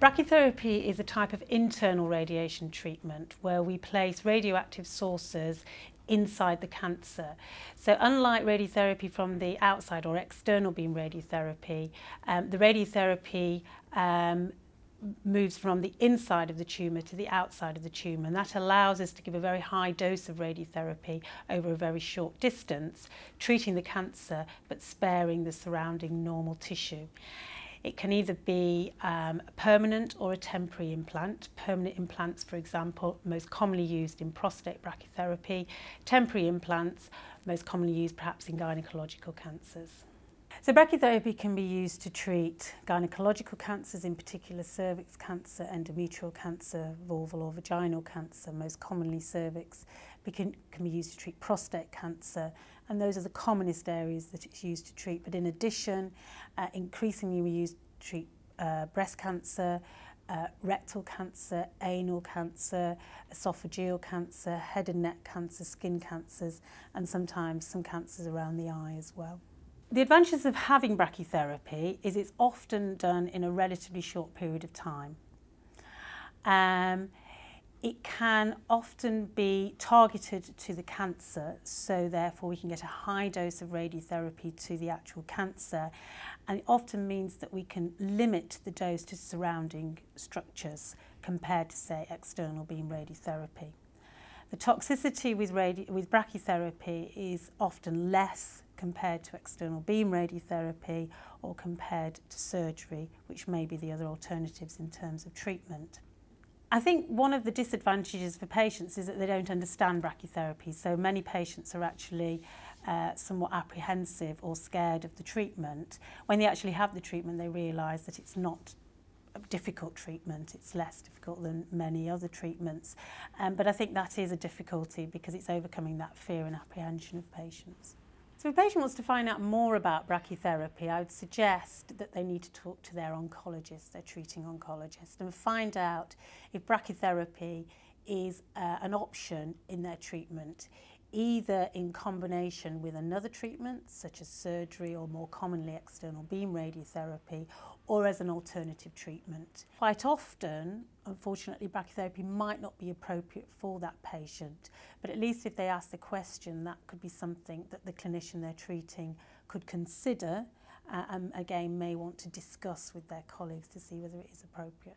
Brachytherapy is a type of internal radiation treatment where we place radioactive sources inside the cancer. So unlike radiotherapy from the outside or external beam radiotherapy, um, the radiotherapy um, moves from the inside of the tumour to the outside of the tumour and that allows us to give a very high dose of radiotherapy over a very short distance, treating the cancer but sparing the surrounding normal tissue. It can either be um, a permanent or a temporary implant. Permanent implants, for example, most commonly used in prostate brachytherapy. Temporary implants, most commonly used perhaps in gynecological cancers. So brachytherapy can be used to treat gynecological cancers, in particular cervix cancer, endometrial cancer, vulval or vaginal cancer, most commonly cervix. It can, can be used to treat prostate cancer, and those are the commonest areas that it's used to treat. But in addition, uh, increasingly we use to treat uh, breast cancer, uh, rectal cancer, anal cancer, esophageal cancer, head and neck cancer, skin cancers, and sometimes some cancers around the eye as well. The advantages of having brachytherapy is it's often done in a relatively short period of time. Um, it can often be targeted to the cancer, so therefore we can get a high dose of radiotherapy to the actual cancer, and it often means that we can limit the dose to surrounding structures compared to, say, external beam radiotherapy. The toxicity with, with brachytherapy is often less compared to external beam radiotherapy or compared to surgery, which may be the other alternatives in terms of treatment. I think one of the disadvantages for patients is that they don't understand brachytherapy. So many patients are actually uh, somewhat apprehensive or scared of the treatment. When they actually have the treatment, they realise that it's not difficult treatment. It's less difficult than many other treatments. Um, but I think that is a difficulty because it's overcoming that fear and apprehension of patients. So if a patient wants to find out more about brachytherapy, I would suggest that they need to talk to their oncologist, their treating oncologist, and find out if brachytherapy is uh, an option in their treatment, either in combination with another treatment, such as surgery or more commonly external beam radiotherapy, or as an alternative treatment. Quite often, unfortunately, brachytherapy might not be appropriate for that patient, but at least if they ask the question, that could be something that the clinician they're treating could consider uh, and again may want to discuss with their colleagues to see whether it is appropriate.